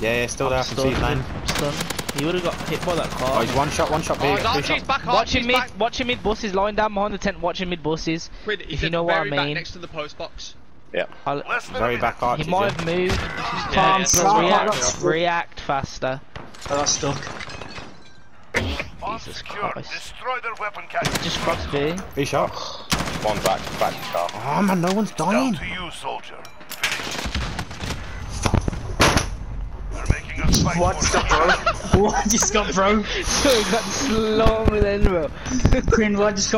Yeah, yeah, still there. I can see his name. Stun. He would have got hit by that car. Oh, car. he's one shot, one shot, Oh, big. he's two Archie's shot. back, Watch him mid, back. watch him mid buses, lying down behind the tent, watching mid buses. Quid, If you know what I very back mean. next to the post box. I'll- Less than a Very back arch. he might have moved. Yeah, Palm yeah. slap, react, that's- react faster. Oh, that's stuck. Bomb Jesus. Christ. Destroy their weapon cache. Just cross B. He shot. One back, back car. Oh man, no one's dying. Down to you, soldier. What for just got bro? What just got bro? So he got slow then, bro. Quinn, what just got